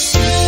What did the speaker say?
see.